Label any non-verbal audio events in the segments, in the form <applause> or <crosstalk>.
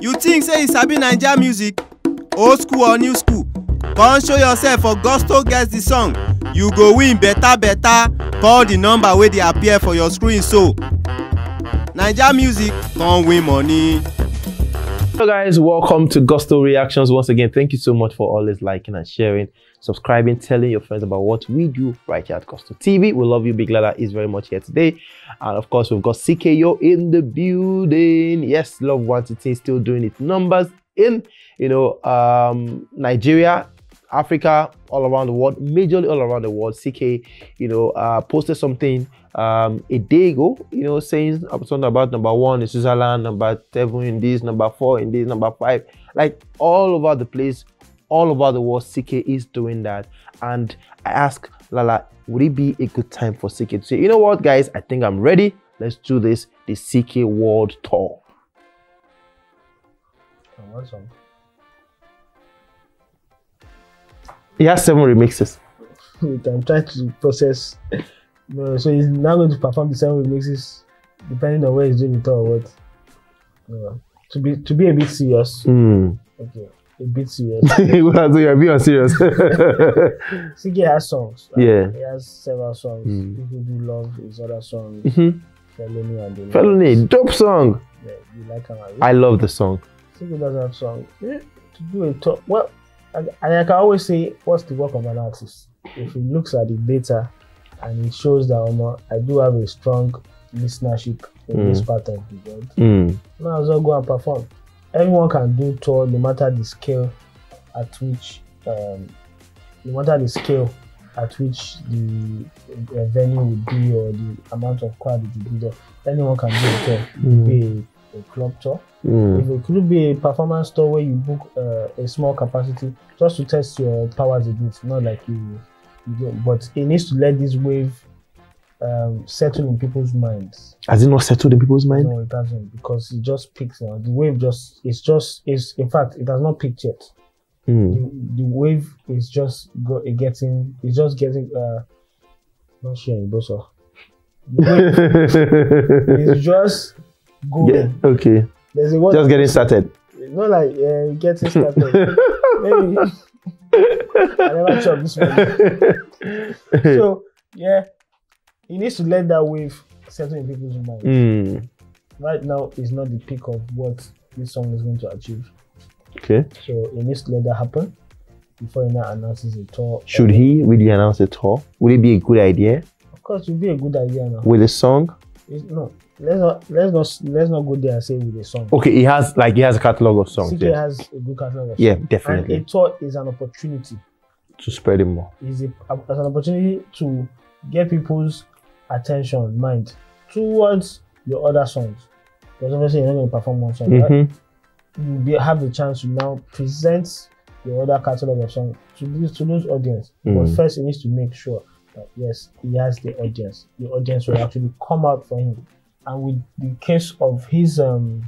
you think say you sabi naija music? Old school or new school? Come show yourself for gusto get the song. You go win better better. Call the number wey dey appear for your screen so. Naija music come win money. Hello guys, welcome to Gusto Reactions once again. Thank you so much for always liking and sharing, subscribing, telling your friends about what we do right here at Gusto TV. We love you. Big Lala is very much here today. And of course, we've got CKay in the building. Yes, Love Nwantiti still doing its numbers in, you know, um, Nigeria, Africa, all around the world, majorly all around the world. CKay, you know, uh, posted something um, a day ago, you know, saying something about number one in Switzerland, number seven in this, number four in this, number five, like all over the place, all over the world, CKay is doing that. And I ask Lala, would it be a good time for CKay to say, you know what, guys, I think I'm ready. Let's do this, the CKay World Tour. He has seven remixes. Wait, <laughs> I'm trying to process. No, so he's now going to perform the seven remixes depending on where he's doing it or what. No. To be to be a bit serious. Hmm. Okay. A bit serious. <laughs> so you're being serious. <laughs> CKay has songs. right? Yeah. He has several songs. Mm. People do love his other songs. mm-hmm. Felony and the Felony, dope song. Yeah, you like him. I love the song. CKay doesn't have songs. Yeah, to do a top well I, I can always say what's the work of an artist? If he looks at the data and it shows that um, I do have a strong listenership in Mm. this part of the world, Mm. might as well go and perform. Everyone can do tour no matter the scale at which um, no matter the scale at which the uh, venue would be or the amount of crowd it would be there. Anyone can do a tour. Be a, club tour. Mm. If it could be a performance tour where you book uh, a small capacity just to test your powers a bit, not like you, you go, but it needs to let this wave um, settle in people's minds. Has it not settled in people's mind? No, it hasn't because it just peaks now. The wave just it's just is in fact it has not peaked yet. Mm. The, the wave is just go, it getting it's just getting uh not sharing but so <laughs> is just going. yeah, okay. There's a word Just getting started. It's not like uh, getting started. <laughs> Maybe I never chop this one. <laughs> So yeah, he needs to let that wave settle in people's minds. Mm. Right now is not the peak of what this song is going to achieve. Okay. So he needs to let that happen before he now announces a tour. Should he really announce a tour? Would it be a good idea Of course, it would be a good idea now. with a song? No, let's not let's not let's not go there and say with a song. Okay, he has like he has a catalog of songs. CKay Yeah, has a good catalog. of songs. yeah definitely. And a tour is an opportunity. to spread it more. is a, as an opportunity to get people's attention, mind towards your other songs. Because obviously you're not going to perform one song, right? Mhm. You be, have the chance to now present your other catalog of songs to this to those audience. But Mm. first, he needs to make sure yes, he has the audience. The audience will actually come out for him. And with the case of his um,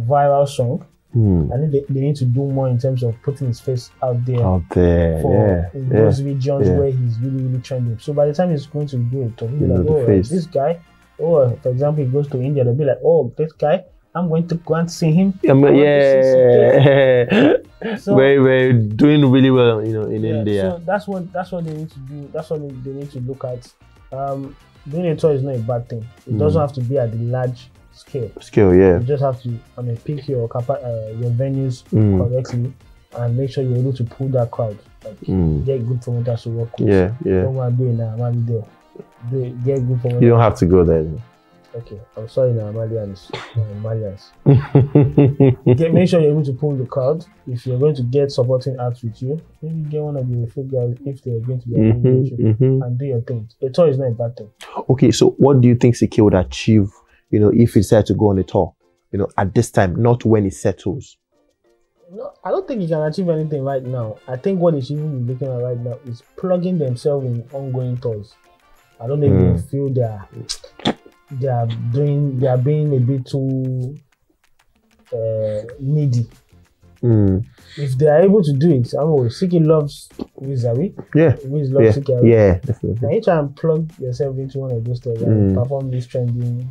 viral song, Mm. I think they, they need to do more in terms of putting his face out there Out there, for yeah, in yeah. those regions yeah. where he's really really trending. So by the time he's going to do it, he'll be like, oh, this guy. Oh, for example, he goes to India, they'll be like, oh, this guy, I'm going to go and see him. Yeah, I <laughs> but want yeah. So- we're, we're doing really well, you know, in Yeah, India. So that's what that's what they need to do. That's what they they need to look at. Um, doing a tour is not a bad thing. It Mm. doesn't have to be at the large scale. Skill, yeah. You just have to, I mean, pick your capa- uh, your venues Mm. correctly and make sure you're able to pull that crowd. Like, Mm. get good promoters to work with. Yeah, yeah. Don't want to do it now. I'm there. Do it, get good promoters. You don't have to go there. Okay, I'm sorry now, Malians. Malians. <laughs> Get, make sure you're able to pull the card. If you're going to get supporting acts with you, maybe get one of your folk guys if they're going to be mm you mhm. and do your thing. A tour is not a bad thing. Okay, so what do you think CKay would achieve, you know, if he decided to go on a tour, you know, at this time, not when it settles? No, I don't think he can achieve anything right now. I think what he should even be looking at right now is plugging themselves in ongoing tours. I don't even Mm. feel they are they are doing they are being a bit too uh, needy. Mm. If they are able to do it, I mean, CKay loves Wizawi. Yeah, Wiz loves yeah, CKay. yeah, Now definitely. you try and plug yourself into one of those tours and Mm. perform this trending,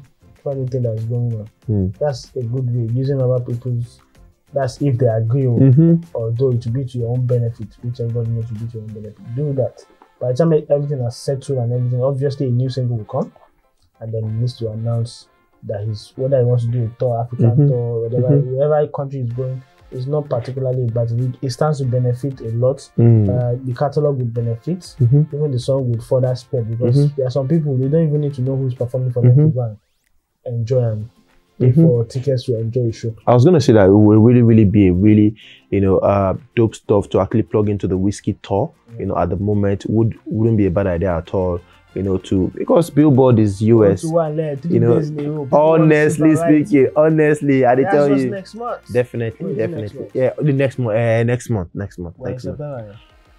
anything that's going on. Mm. That's a good way using other people's That's if they agree. o. Mm-hmm. Although it will be to your own benefit, which everybody knows to be to your own benefit. Do that. By the time everything is settled and everything, obviously a new single will come, and then he needs to announce that he's whether he wants to do a tour, African Mhm. tour, whatever, Mhm. wherever country is going. It's not particularly but it. It stands to benefit a lot. Mm. Uh, the catalog would benefit. Mhm. Even the song would further spread because Mhm. there are some people they don't even need to know who's performing for them to go and enjoy and pay Mhm. for tickets to enjoy the show. I was gonna say that it will really, really be a really, you know, uh, dope stuff to actually plug into the whiskey tour. You know, at the moment would wouldn't be a bad idea at all. You know, to because Billboard is US. You know, to Honestly speaking, honestly, I That's tell you. next month. Definitely, definitely. Yeah, the next month, uh, next month, next month, Well, next month. September,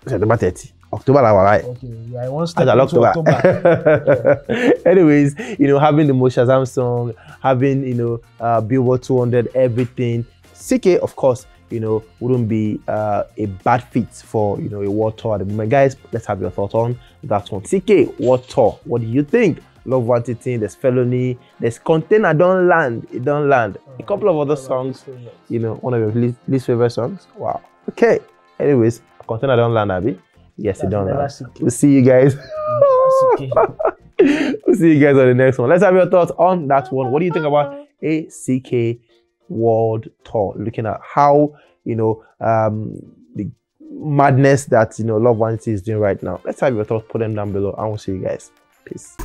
yeah. September 30. October, like, right? Okay, yeah, I want to locked October. <laughs> Anyways, you know, having the Mo Shazam song, having, you know, uh, Billboard 200, everything. CK, of course, you know, wouldn't be uh, a bad fit for, you know, a world tour at the moment. Guys, let's have your thoughts on that one. CKay, world tour. What do you think? Love Nwantiti, there's Felony, there's Container Don't Land, It Don't Land. A couple of other songs, you know, one of your least, least favorite songs. Wow. Okay. Anyways, Container Don't Land, Abby. Yes, it don't land. We'll see you guys. <laughs> We'll see you guys on the next one. Let's have your thoughts on that one. What do you think about ACK World Tour? Looking at how you know um, the madness that you know Love Nwantiti is doing right now. Let's have your thoughts. Put them down below, and we'll see you guys. Peace.